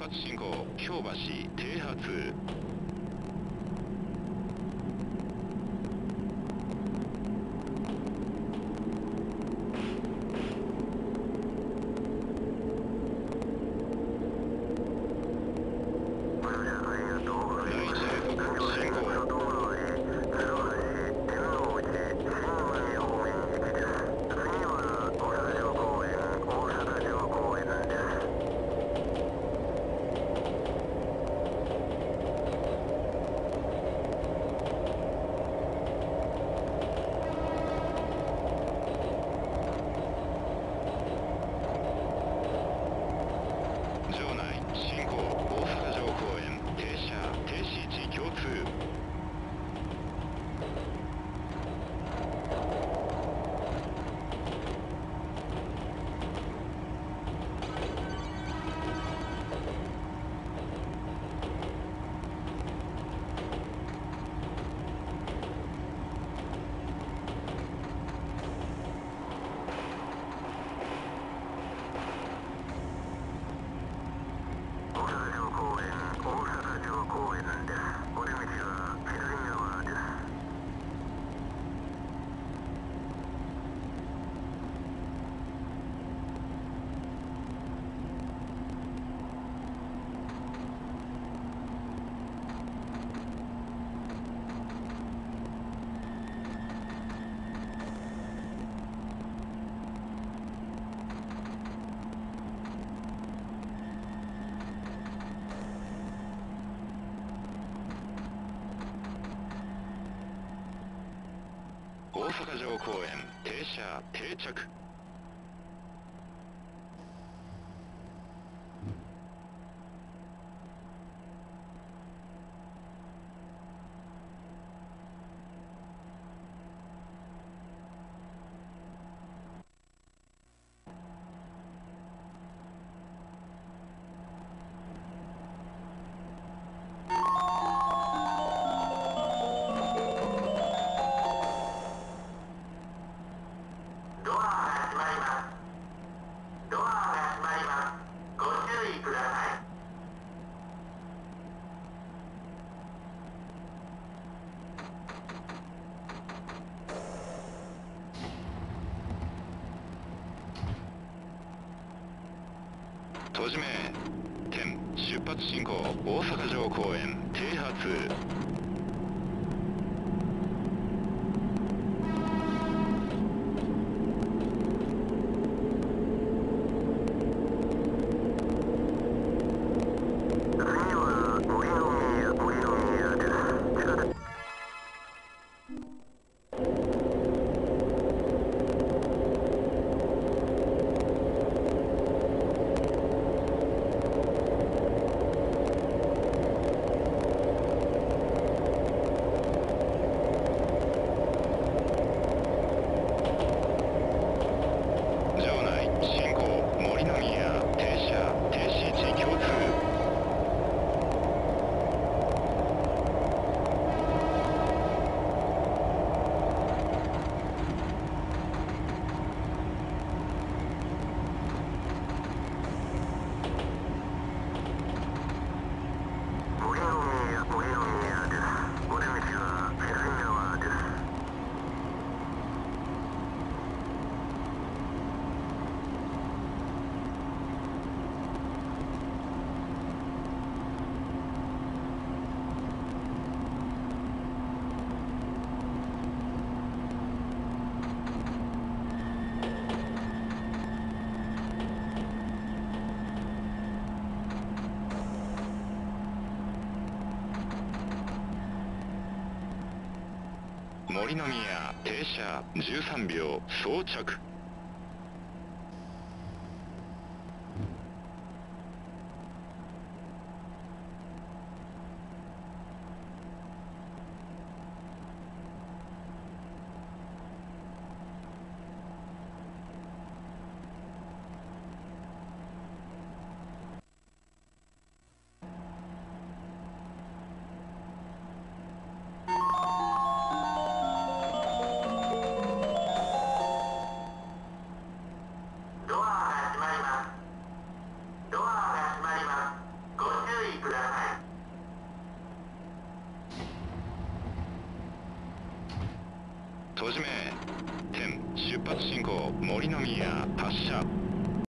発進行京橋停発。大阪城公園停車定着。閉じめ点出発進行大阪城公園停発次は森の宮、森の宮です。地下鉄場内進行森の宮停車停止位置共通森の宮、森の宮です。お出口は左側です。森の宮停車13秒装着。閉じ目点出発進行森の宮発車。